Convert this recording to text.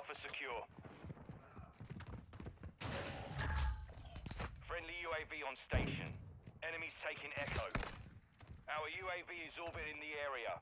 Alpha secure. Friendly UAV on station. Enemies taking Echo. Our UAV is orbiting the area.